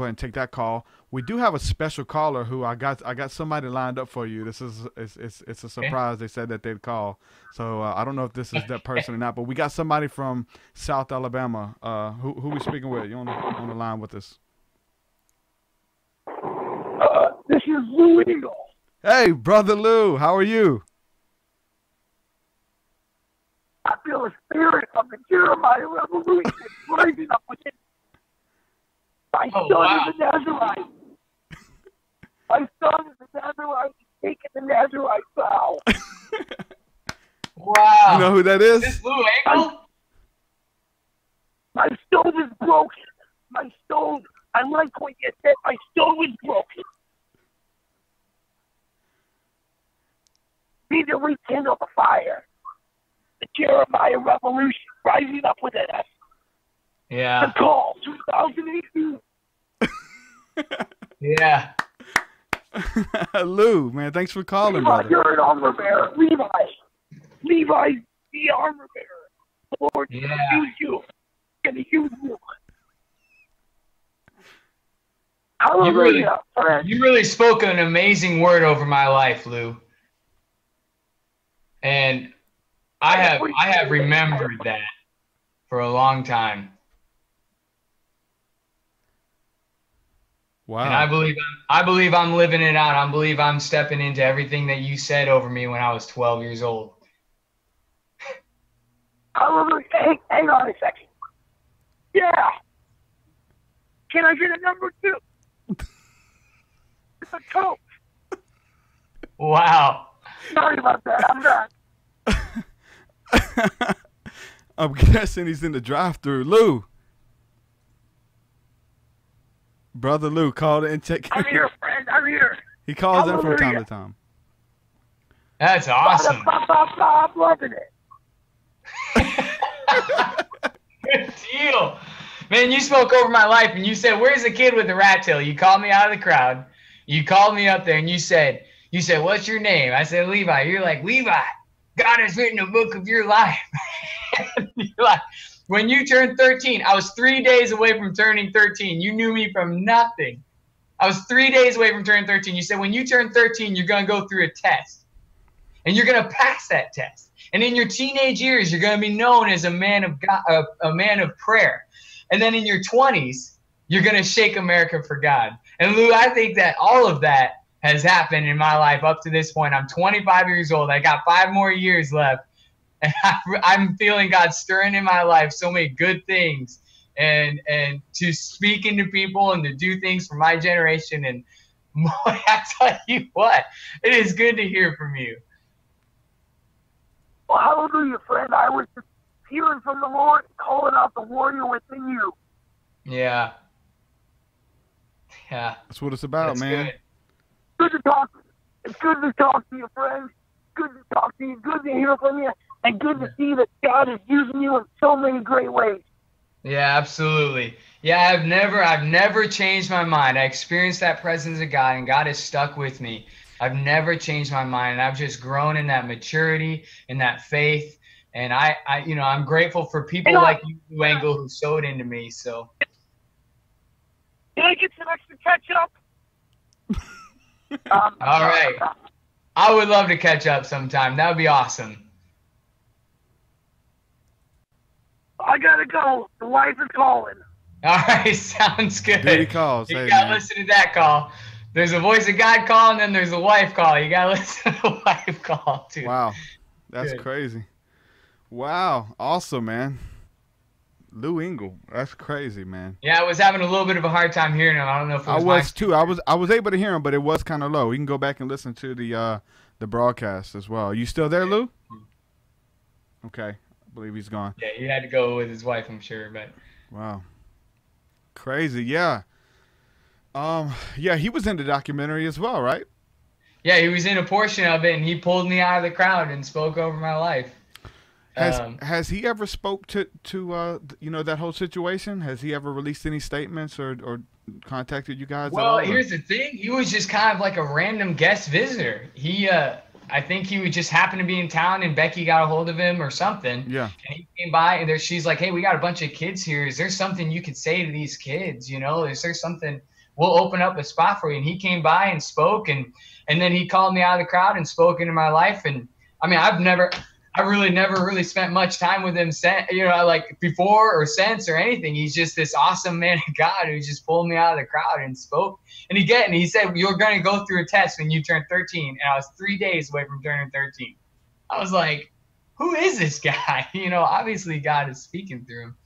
go ahead and take that call. We do have a special caller who I got. I got somebody lined up for you. This is it's it's, it's a surprise. They said that they'd call, so uh, I don't know if this is that person or not. But we got somebody from South Alabama. Uh, who who we speaking with? You on the on the line with us? Uh, this is Lou Engle. Hey, brother Lou, how are you? I feel the spirit of the Jeremiah Revolution rising up within. My Oh, son wow. is a Nazarite. My son is a Nazarite. He's taking the Nazarite vow. Wow. You know who that is is? this Lou Engle? My stove is broken. My stove. I like what you said. My stove is broken. Need to rekindle the fire. The Jeremiah Revolution rising up within us. Yeah. The call 2018. Yeah. Lou, man, thanks for calling, Levi, brother. you're an armor bearer. Levi. Levi, the armor bearer. The Lord Yeah. use you. Gonna use you. Hallelujah, really- friend. You really spoke an amazing word over my life, Lou. And I have I have remembered that for a long time. And I believe I'm, I believe I'm living it out. I believe I'm stepping into everything that you said over me when I was 12 years old. Oh, Hallelujah. Hang, hang on a second. Yeah. Can I get a number two? It's a Coke. Wow. Sorry about that. I'm not. I'm guessing he's in the drive-through. Lou, brother Lou, called in. Check. I'm here, friend. I'm here. He calls in from time Hallelujah. to time. That's awesome. Ba, ba, ba, ba, I'm loving it. Good deal. Man, you spoke over my life and you said, Where's the kid with the rat tail? You called me out of the crowd. You called me up there and you said, You said, What's your name? I said, Levi. You're like, Levi, God has written a book of your life. And you're like, when you turned 13, I was three days away from turning 13. You knew me from nothing. I was three days away from turning 13. You said, when you turn 13, you're going to go through a test. And you're going to pass that test. And in your teenage years, you're going to be known as a man of God, a, a man of prayer. And then in your 20s, you're going to shake America for God. And Lou, I think that all of that has happened in my life up to this point. I'm 25 years old. I got five more years left. And I, I'm feeling God stirring in my life so many good things and and to speak into people and to do things for my generation. And boy, I tell you what, it is good to hear from you. Well, hallelujah, friend. I was just hearing from the Lord, calling out the warrior within you. Yeah. Yeah. That's what it's about, That's man. good. Good to talk. It's good to talk to you, friend. Good to talk to you. Good to hear from you. And good to see that God is using you in so many great ways. Yeah, absolutely. Yeah, I've never I've never changed my mind. I experienced that presence of God and God has stuck with me. I've never changed my mind and I've just grown in that maturity and that faith. And I, I you know, I'm grateful for people You know- like you, Lou Engle, who sowed into me. So Can I get some extra ketchup? um, All right. I would love to catch up sometime. That would be awesome. Gotta go. The wife is calling. All right, sounds good. Duty calls. You Hey, gotta man. listen to that call. There's a voice of God call, and then there's a wife call. You gotta listen to the wife call too. Wow, that's Good. crazy. Wow, awesome, man. Lou Engle, that's crazy, man. Yeah, I was having a little bit of a hard time hearing him. I don't know if it I was, was my- too. I was I was able to hear him, but it was kind of low. You can go back and listen to the uh the broadcast as well. You still there, Lou? Okay, I believe he's gone. Yeah, he had to go with his wife, I'm sure. But Wow, crazy. Yeah. Um. Yeah, he was in the documentary as well, right? yeah, he was in a portion of it, and he pulled me out of the crowd and spoke over my life. Has Um, Has he ever spoke to to uh you know that whole situation? Has he ever released any statements or or contacted you guys? Well, here's the thing. He was just kind of like a random guest visitor. He uh I think he would just happen to be in town, and Becky got a hold of him or something. Yeah. And he came by, and there she's like, "Hey, we got a bunch of kids here. Is there something you could say to these kids? You know, is there something?" We'll open up a spot for you. And he came by and spoke, and and then he called me out of the crowd and spoke into my life. And I mean, I've never, I really never really spent much time with him, you know, like before or since or anything. He's just this awesome man of God who just pulled me out of the crowd and spoke. And and he said, "You're going to go through a test when you turn 13." And I was three days away from turning 13. I was like, "Who is this guy?" You know, obviously God is speaking through him.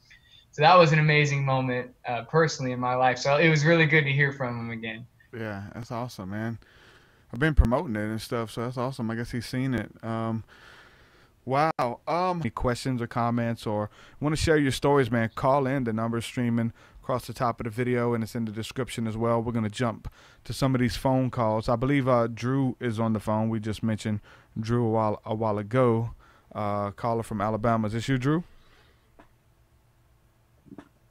So that was an amazing moment uh, personally in my life. So it was really good to hear from him again. Yeah, that's awesome, man. I've been promoting it and stuff, so that's awesome. I guess he's seen it. Um, wow. Um, any questions or comments or want to share your stories, man? Call in. The number is streaming across the top of the video, and it's in the description as well. We're gonna jump to some of these phone calls. I believe uh, Drew is on the phone. We just mentioned Drew a while a while ago. Uh, caller from Alabama. Is this you, Drew?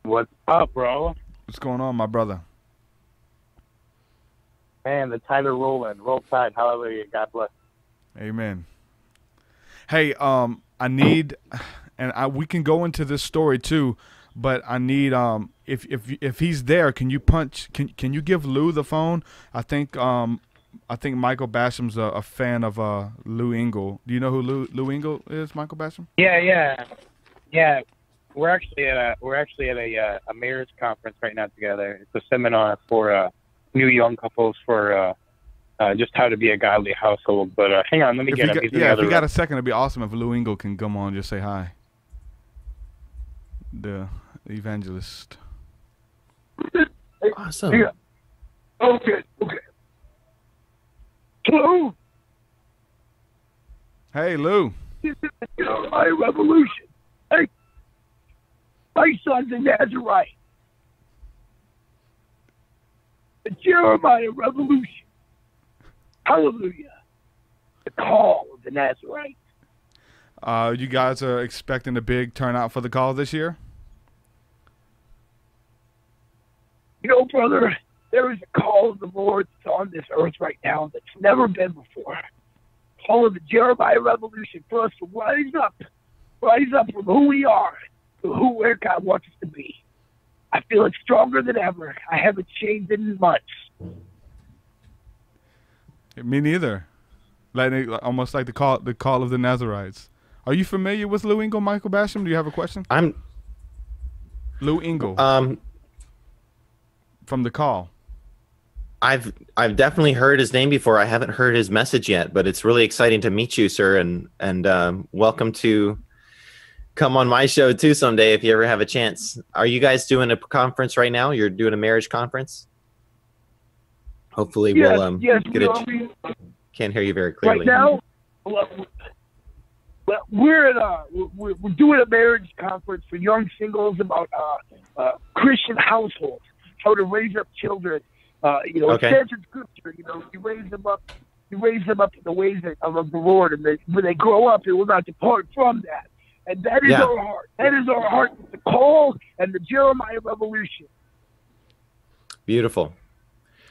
What's up, bro? What's going on, my brother? Man, the tide are rolling. Roll tide. Hallelujah. God bless. Amen. Hey, um, I need, and I we can go into this story too, but I need um if if if he's there, can you punch? Can can you give Lou the phone? I think um I think Michael Basham's a, a fan of uh Lou Engle. Do you know who Lou Lou Engle is? Michael Basham? Yeah, yeah, yeah. We're actually at a we're actually at a uh, a marriage conference right now together. It's a seminar for uh, new young couples for uh, uh, just how to be a godly household. But uh, hang on, let me If get you him. got, He's in the yeah, if other you got a second, it'd be awesome if Lou Engle can come on and just say hi. The evangelist. Awesome. Yeah. Okay, okay. Hello, Hey, Lou. this is the Jeremiah Revolution. Hey, my son's a Nazarite. The Jeremiah Revolution. Hallelujah. The call of the Nazarite. Uh, you guys are expecting a big turnout for the call this year? You know, brother, there is a call of the Lord that's on this earth right now that's never been before. Call of the Jeremiah Revolution for us to rise up, rise up from who we are to who where God wants us to be. I feel it stronger than ever. I haven't changed in months. Me neither. Like almost like the call the call of the Nazarites. Are you familiar with Lou Engle, Michael Basham? Do you have a question? I'm Lou Engle um from the call. I've I've definitely heard his name before. I haven't heard his message yet, but it's really exciting to meet you, sir, and and um, welcome to come on my show too someday if you ever have a chance. Are you guys doing a conference right now? You're doing a marriage conference. Hopefully, yes, we'll um, yes, get we it. are. We- Can't hear you very clearly. right now, we're at a, we're, we're doing a marriage conference for young singles about uh, uh, Christian households, how to raise up children. Uh, you know, Okay. it says in Scripture, you know, you raise them up, you raise them up in the ways of, of the Lord, and they, when they grow up, they will not depart from that. And that is Yeah. our heart. That is our heart. The call and the Jeremiah revolution. Beautiful.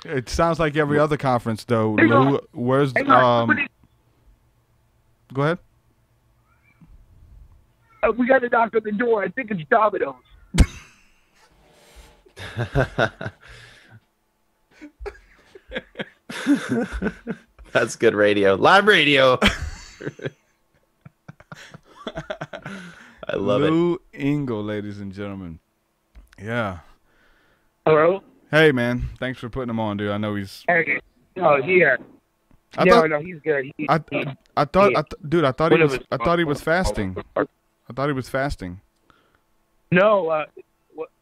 It sounds like every other conference though. Hang Lou, where's Hang um? somebody- Go ahead. uh, we got to knock on the door. I think it's Domino's. That's good radio. Live radio. I love it. Lou Engle, ladies and gentlemen. Yeah. Hello. Hey man, thanks for putting him on, dude. I know he's. Hey, no, here. I no, thought. no, he's good. He, I, he, I thought. I th- dude, I thought he was. I thought he was fasting. I thought he was fasting. No, uh,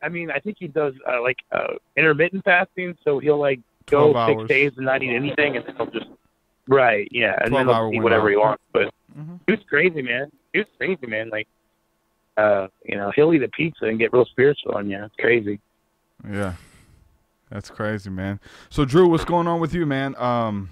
I mean, I think he does uh, like uh, intermittent fasting, so he'll like go six hours. days and not eat anything, and then he'll just right, yeah, and then he'll eat whatever he wants. But Mhm. he was crazy, man. He was crazy, man. Like, uh, you know, he'll eat a pizza and get real spiritual on you. It's crazy. Yeah. That's crazy, man. So Drew, what's going on with you, man? Um,